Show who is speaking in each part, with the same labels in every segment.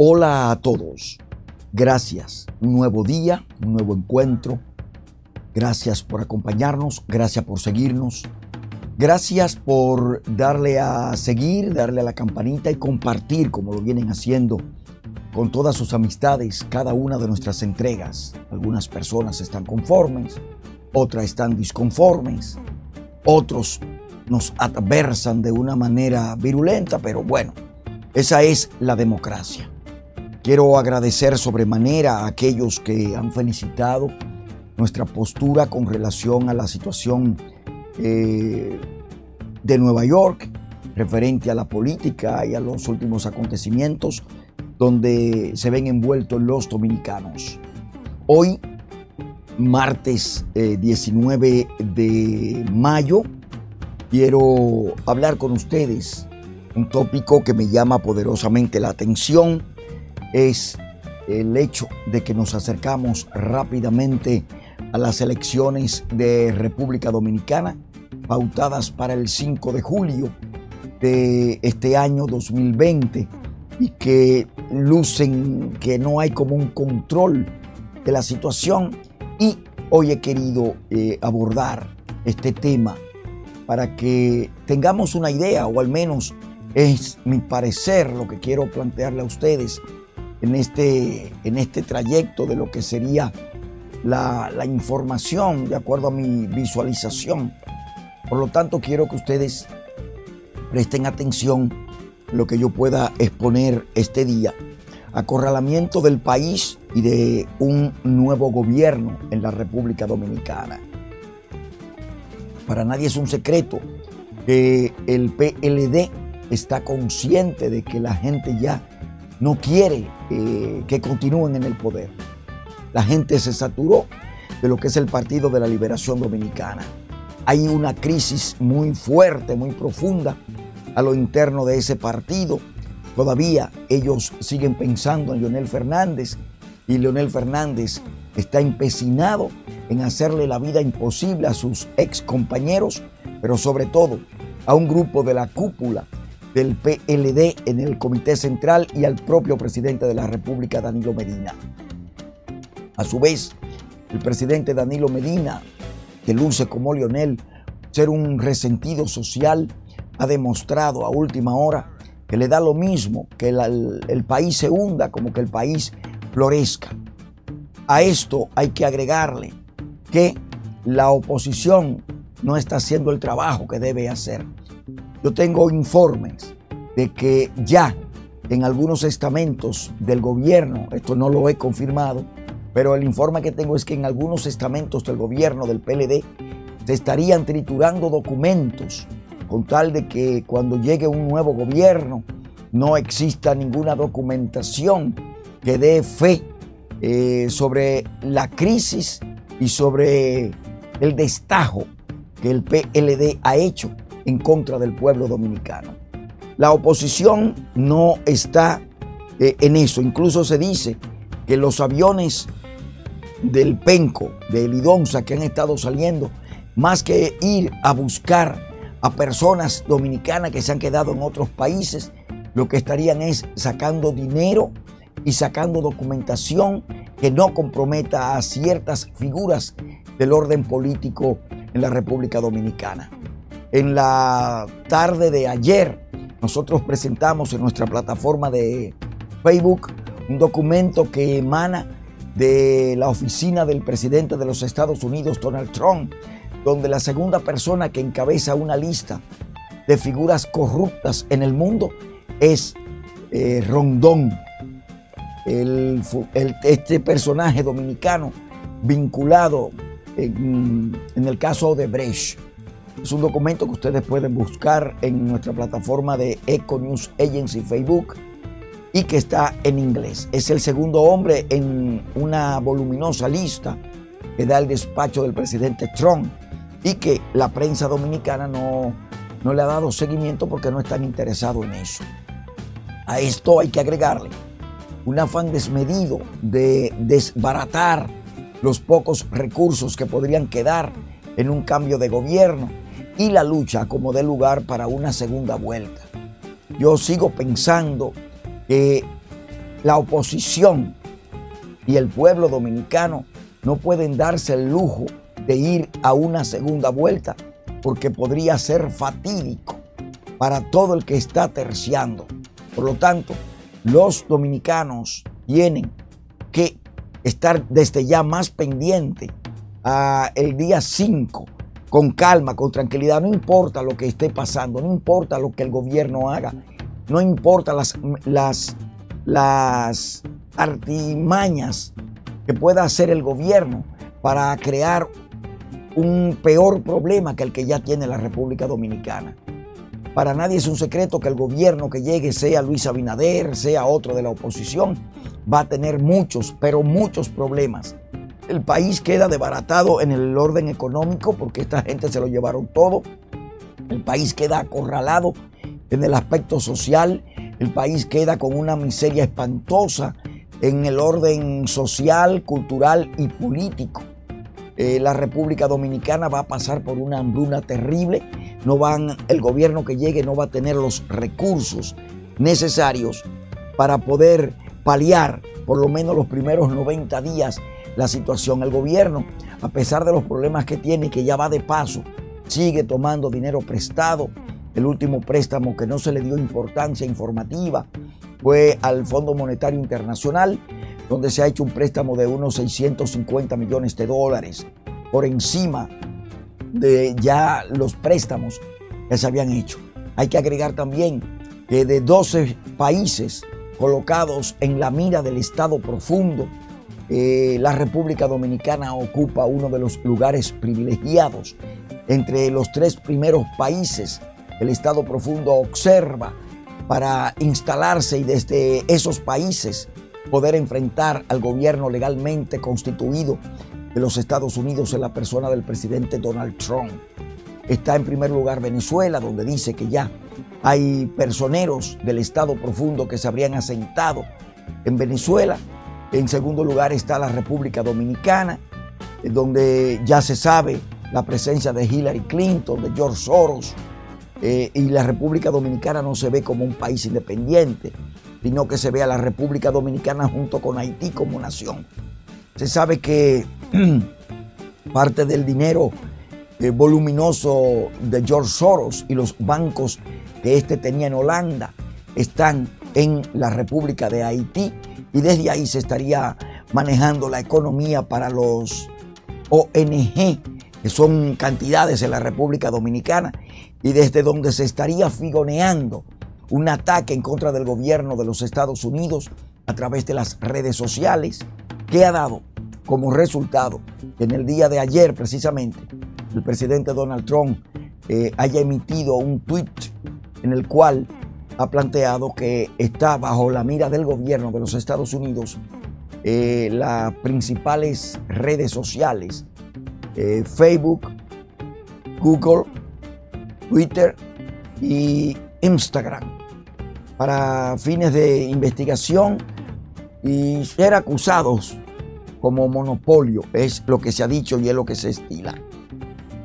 Speaker 1: Hola a todos. Gracias. Un nuevo día, un nuevo encuentro. Gracias por acompañarnos, gracias por seguirnos. Gracias por darle a seguir, darle a la campanita y compartir como lo vienen haciendo con todas sus amistades cada una de nuestras entregas. Algunas personas están conformes, otras están disconformes, otros nos adversan de una manera virulenta, pero bueno, esa es la democracia. Quiero agradecer sobremanera a aquellos que han felicitado nuestra postura con relación a la situación eh, de Nueva York, referente a la política y a los últimos acontecimientos donde se ven envueltos los dominicanos. Hoy, martes 19 eh, de mayo, quiero hablar con ustedes un tópico que me llama poderosamente la atención es el hecho de que nos acercamos rápidamente a las elecciones de República Dominicana, pautadas para el 5 de julio de este año 2020 y que lucen que no hay como un control de la situación. Y hoy he querido eh, abordar este tema para que tengamos una idea o al menos es mi parecer lo que quiero plantearle a ustedes en este, en este trayecto de lo que sería la, la información de acuerdo a mi visualización. Por lo tanto, quiero que ustedes presten atención lo que yo pueda exponer este día. Acorralamiento del país y de un nuevo gobierno en la República Dominicana. Para nadie es un secreto que el PLD está consciente de que la gente ya no quiere eh, que continúen en el poder. La gente se saturó de lo que es el Partido de la Liberación Dominicana. Hay una crisis muy fuerte, muy profunda a lo interno de ese partido. Todavía ellos siguen pensando en Leonel Fernández y Leonel Fernández está empecinado en hacerle la vida imposible a sus ex compañeros, pero sobre todo a un grupo de la cúpula del PLD en el Comité Central y al propio presidente de la República, Danilo Medina. A su vez, el presidente Danilo Medina, que luce como Lionel ser un resentido social, ha demostrado a última hora que le da lo mismo que el, el país se hunda como que el país florezca. A esto hay que agregarle que la oposición no está haciendo el trabajo que debe hacer. Yo tengo informes de que ya en algunos estamentos del gobierno, esto no lo he confirmado, pero el informe que tengo es que en algunos estamentos del gobierno del PLD se estarían triturando documentos con tal de que cuando llegue un nuevo gobierno no exista ninguna documentación que dé fe eh, sobre la crisis y sobre el destajo que el PLD ha hecho en contra del pueblo dominicano. La oposición no está eh, en eso. Incluso se dice que los aviones del Penco, de Lidonza, que han estado saliendo, más que ir a buscar a personas dominicanas que se han quedado en otros países, lo que estarían es sacando dinero y sacando documentación que no comprometa a ciertas figuras del orden político en la República Dominicana. En la tarde de ayer, nosotros presentamos en nuestra plataforma de Facebook un documento que emana de la oficina del presidente de los Estados Unidos, Donald Trump, donde la segunda persona que encabeza una lista de figuras corruptas en el mundo es eh, Rondón, este personaje dominicano vinculado en, en el caso de Brecht. Es un documento que ustedes pueden buscar en nuestra plataforma de Eco News Agency Facebook y que está en inglés. Es el segundo hombre en una voluminosa lista que da el despacho del presidente Trump y que la prensa dominicana no, no le ha dado seguimiento porque no están interesados en eso. A esto hay que agregarle un afán desmedido de desbaratar los pocos recursos que podrían quedar en un cambio de gobierno y la lucha como dé lugar para una segunda vuelta. Yo sigo pensando que la oposición y el pueblo dominicano no pueden darse el lujo de ir a una segunda vuelta porque podría ser fatídico para todo el que está terciando. Por lo tanto, los dominicanos tienen que estar desde ya más pendiente a el día 5 con calma, con tranquilidad, no importa lo que esté pasando, no importa lo que el gobierno haga, no importa las, las, las artimañas que pueda hacer el gobierno para crear un peor problema que el que ya tiene la República Dominicana. Para nadie es un secreto que el gobierno que llegue, sea Luis Abinader, sea otro de la oposición, va a tener muchos, pero muchos problemas. El país queda desbaratado en el orden económico porque esta gente se lo llevaron todo. El país queda acorralado en el aspecto social. El país queda con una miseria espantosa en el orden social, cultural y político. Eh, la República Dominicana va a pasar por una hambruna terrible. No van, el gobierno que llegue no va a tener los recursos necesarios para poder paliar por lo menos los primeros 90 días la situación. El gobierno, a pesar de los problemas que tiene que ya va de paso, sigue tomando dinero prestado. El último préstamo que no se le dio importancia informativa fue al Fondo Monetario Internacional, donde se ha hecho un préstamo de unos 650 millones de dólares por encima de ya los préstamos que se habían hecho. Hay que agregar también que de 12 países colocados en la mira del Estado profundo, eh, la República Dominicana ocupa uno de los lugares privilegiados. Entre los tres primeros países, el Estado profundo observa para instalarse y desde esos países poder enfrentar al gobierno legalmente constituido de los Estados Unidos en la persona del presidente Donald Trump. Está en primer lugar Venezuela, donde dice que ya hay personeros del Estado profundo que se habrían asentado en Venezuela. En segundo lugar está la República Dominicana, donde ya se sabe la presencia de Hillary Clinton, de George Soros, eh, y la República Dominicana no se ve como un país independiente, sino que se ve a la República Dominicana junto con Haití como nación. Se sabe que parte del dinero eh, voluminoso de George Soros y los bancos que éste tenía en Holanda están en la República de Haití y desde ahí se estaría manejando la economía para los ONG, que son cantidades en la República Dominicana, y desde donde se estaría figoneando un ataque en contra del gobierno de los Estados Unidos a través de las redes sociales, que ha dado como resultado que en el día de ayer precisamente el presidente Donald Trump eh, haya emitido un tweet en el cual ha planteado que está bajo la mira del gobierno de los Estados Unidos eh, las principales redes sociales, eh, Facebook, Google, Twitter y Instagram para fines de investigación y ser acusados como monopolio. Es lo que se ha dicho y es lo que se estila.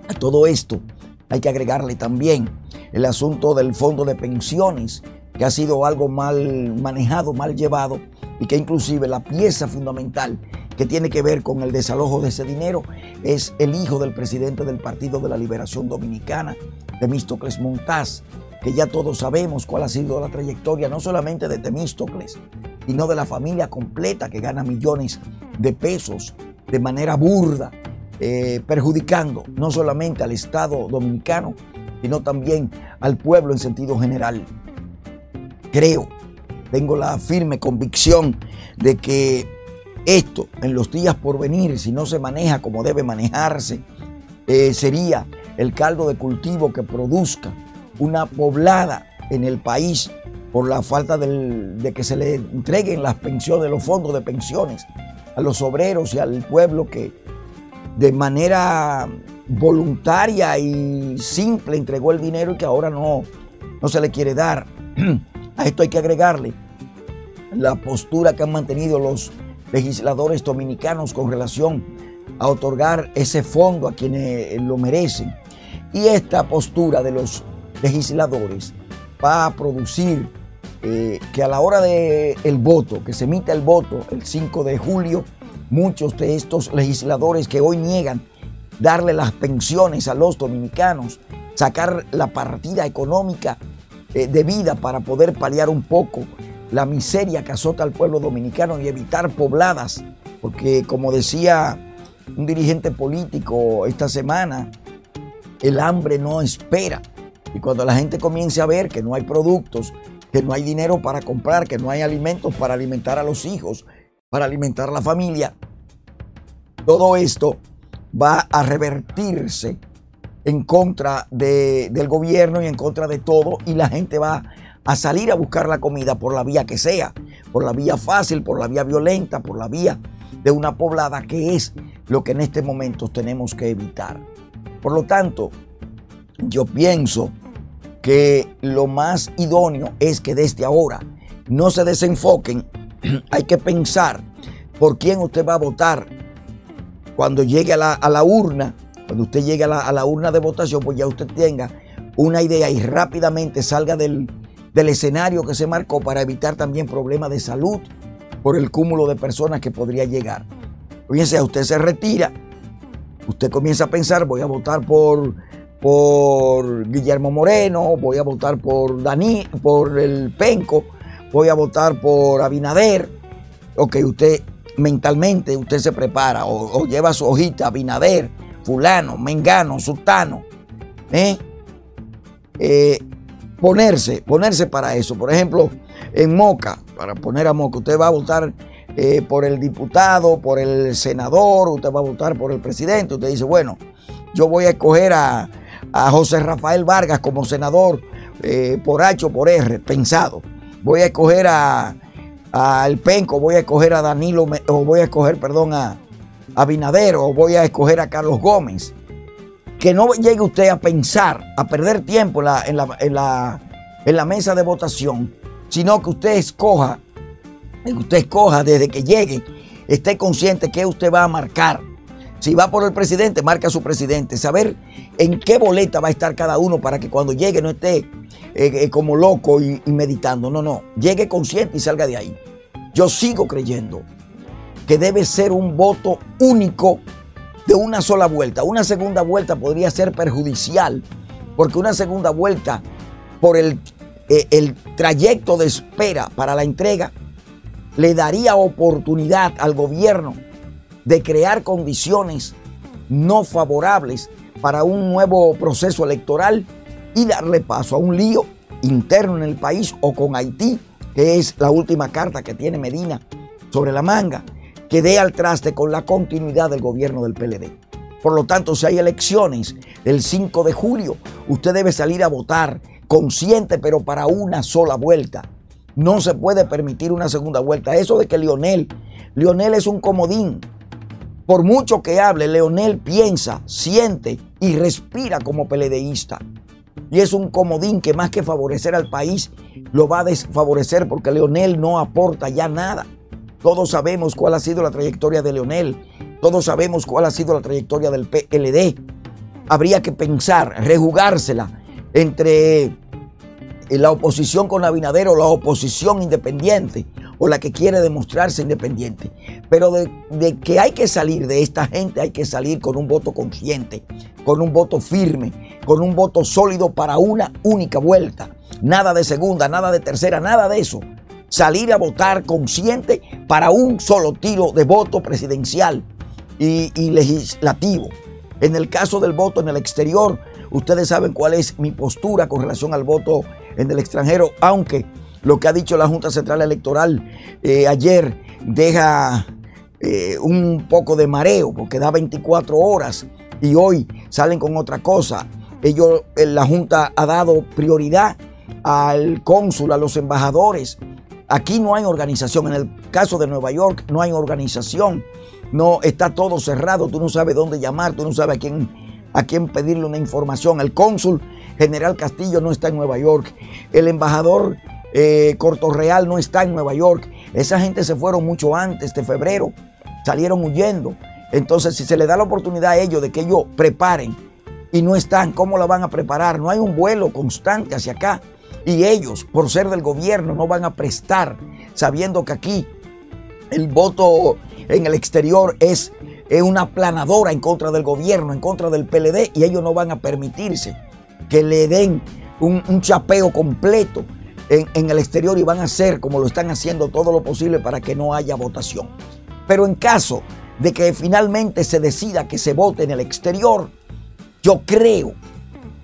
Speaker 1: A todo esto hay que agregarle también el asunto del fondo de pensiones, que ha sido algo mal manejado, mal llevado y que inclusive la pieza fundamental que tiene que ver con el desalojo de ese dinero es el hijo del presidente del Partido de la Liberación Dominicana, Temístocles Montaz, que ya todos sabemos cuál ha sido la trayectoria no solamente de Temístocles, sino de la familia completa que gana millones de pesos de manera burda, eh, perjudicando no solamente al Estado dominicano, sino también al pueblo en sentido general. Creo, tengo la firme convicción de que esto en los días por venir, si no se maneja como debe manejarse, eh, sería el caldo de cultivo que produzca una poblada en el país por la falta de que se le entreguen las pensiones, los fondos de pensiones a los obreros y al pueblo que de manera voluntaria y simple entregó el dinero y que ahora no, no se le quiere dar. A esto hay que agregarle la postura que han mantenido los legisladores dominicanos con relación a otorgar ese fondo a quienes lo merecen. Y esta postura de los legisladores va a producir eh, que a la hora del el voto, que se emite el voto el 5 de julio, muchos de estos legisladores que hoy niegan darle las pensiones a los dominicanos, sacar la partida económica eh, de vida para poder paliar un poco la miseria que azota al pueblo dominicano y evitar pobladas, porque como decía un dirigente político esta semana, el hambre no espera. Y cuando la gente comience a ver que no hay productos, que no hay dinero para comprar, que no hay alimentos para alimentar a los hijos, para alimentar a la familia, todo esto va a revertirse en contra del gobierno y en contra de todo y la gente va a salir a buscar la comida por la vía que sea, por la vía fácil, por la vía violenta, por la vía de una poblada que es lo que en este momento tenemos que evitar. Por lo tanto, yo pienso que lo más idóneo es que desde ahora no se desenfoquen, hay que pensar por quién usted va a votar cuando llegue a la, urna, cuando usted llegue a la, a la urna de votación, pues ya usted tenga una idea y rápidamente salga del, del escenario que se marcó para evitar también problemas de salud por el cúmulo de personas que podría llegar. Fíjense, usted se retira, usted comienza a pensar, voy a votar por, por Guillermo Moreno, voy a votar por Dani, por el Penco, voy a votar por Abinader. Ok, usted mentalmente, usted se prepara o, lleva su hojita, Abinader, fulano, mengano, sultano. ¿eh? Eh, ponerse, ponerse para eso. Por ejemplo, en Moca, para poner a Moca, usted va a votar eh, por el diputado, por el senador, usted va a votar por el presidente. Usted dice, bueno, yo voy a escoger a, José Rafael Vargas como senador eh, por H o por R, pensado. Voy a escoger a, El Penco, voy a escoger a Danilo, o voy a escoger, perdón, a, a o voy a escoger a Carlos Gómez que no llegue usted a pensar, a perder tiempo en la, en la, mesa de votación, sino que usted escoja, que usted escoja desde que llegue, esté consciente que usted va a marcar. Si va por el presidente, marca a su presidente. Saber en qué boleta va a estar cada uno para que cuando llegue no esté eh, eh, como loco y meditando. No, no. Llegue consciente y salga de ahí. Yo sigo creyendo que debe ser un voto único de una sola vuelta. Una segunda vuelta podría ser perjudicial porque una segunda vuelta por el, eh, el trayecto de espera para la entrega le daría oportunidad al gobierno de crear condiciones no favorables para un nuevo proceso electoral y darle paso a un lío interno en el país o con Haití, que es la última carta que tiene Medina sobre la manga que dé al traste con la continuidad del gobierno del PLD. Por lo tanto, si hay elecciones el 5 de julio, usted debe salir a votar consciente, pero para una sola vuelta. No se puede permitir una segunda vuelta. Eso de que Lionel, Lionel es un comodín. Por mucho que hable, Leonel piensa, siente y respira como peledeísta. Y es un comodín que más que favorecer al país, lo va a desfavorecer porque Leonel no aporta ya nada. Todos sabemos cuál ha sido la trayectoria de Leonel. Todos sabemos cuál ha sido la trayectoria del PLD. Habría que pensar, rejugársela entre la oposición con Abinader o la oposición independiente o la que quiere demostrarse independiente. Pero de, de, que hay que salir de esta gente, hay que salir con un voto consciente, con un voto firme, con un voto sólido para una única vuelta. Nada de segunda, nada de tercera, nada de eso salir a votar consciente para un solo tiro de voto presidencial y, legislativo. En el caso del voto en el exterior, ustedes saben cuál es mi postura con relación al voto en el extranjero, aunque lo que ha dicho la Junta Central Electoral eh, ayer deja eh, un poco de mareo, porque da 24 horas y hoy salen con otra cosa. Ellos, eh, la Junta ha dado prioridad al cónsul, a los embajadores, Aquí no hay organización. En el caso de Nueva York no hay organización. No está todo cerrado. Tú no sabes dónde llamar. Tú no sabes a quién, a quién pedirle una información. El cónsul general Castillo no está en Nueva York. El embajador eh, Cortorreal no está en Nueva York. Esa gente se fueron mucho antes de febrero. Salieron huyendo. Entonces, si se le da la oportunidad a ellos de que ellos preparen y no están, ¿cómo la van a preparar? No hay un vuelo constante hacia acá. y ellos, por ser del gobierno, no van a prestar, sabiendo que aquí el voto en el exterior es, una planadora en contra del gobierno, en contra del PLD, y ellos no van a permitirse que le den un, chapeo completo en, en, el exterior y van a hacer como lo están haciendo todo lo posible para que no haya votación. Pero en caso de que finalmente se decida que se vote en el exterior, yo creo,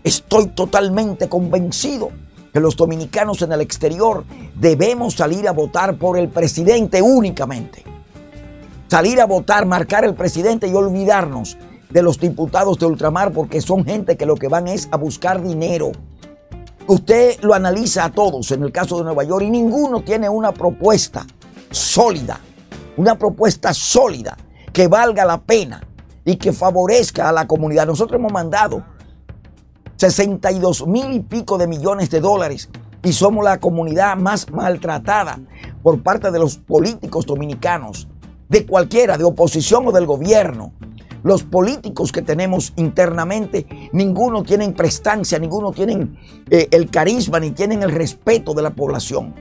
Speaker 1: estoy totalmente convencido que los dominicanos en el exterior debemos salir a votar por el presidente únicamente. Salir a votar, marcar el presidente y olvidarnos de los diputados de ultramar porque son gente que lo que van es a buscar dinero. Usted lo analiza a todos en el caso de Nueva York y ninguno tiene una propuesta sólida, una propuesta sólida que valga la pena y que favorezca a la comunidad. Nosotros hemos mandado 62 mil y pico de millones de dólares y somos la comunidad más maltratada por parte de los políticos dominicanos, de cualquiera, de oposición o del gobierno. Los políticos que tenemos internamente, ninguno tienen prestancia, ninguno tienen eh, el carisma, ni tienen el respeto de la población.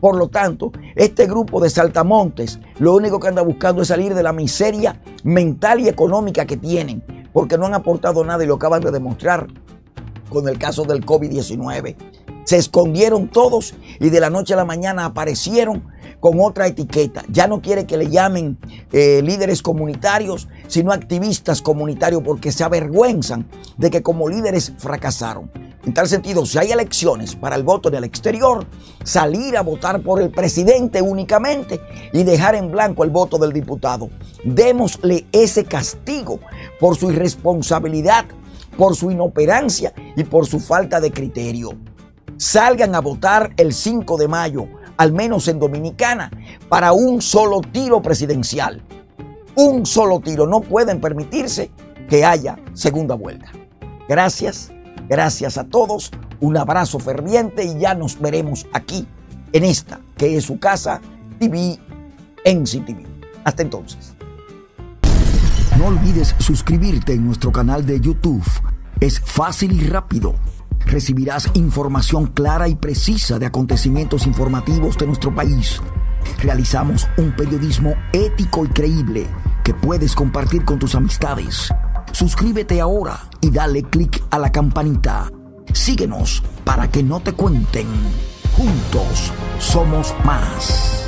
Speaker 1: Por lo tanto, este grupo de saltamontes lo único que anda buscando es salir de la miseria mental y económica que tienen, porque no han aportado nada y lo acaban de demostrar con el caso del COVID-19. Se escondieron todos y de la noche a la mañana aparecieron con otra etiqueta. Ya no quiere que le llamen eh, líderes comunitarios, sino activistas comunitarios, porque se avergüenzan de que como líderes fracasaron. En tal sentido, si hay elecciones para el voto en el exterior, salir a votar por el presidente únicamente y dejar en blanco el voto del diputado. Démosle ese castigo por su irresponsabilidad por su inoperancia y por su falta de criterio. Salgan a votar el 5 de mayo, al menos en Dominicana, para un solo tiro presidencial. Un solo tiro. No pueden permitirse que haya segunda vuelta. Gracias, gracias a todos. Un abrazo ferviente y ya nos veremos aquí, en esta, que es su casa, TV, en CTV. Hasta entonces.
Speaker 2: No olvides suscribirte en nuestro canal de YouTube es fácil y rápido. Recibirás información clara y precisa de acontecimientos informativos de nuestro país. Realizamos un periodismo ético y creíble que puedes compartir con tus amistades. Suscríbete ahora y dale clic a la campanita. Síguenos para que no te cuenten. Juntos somos más.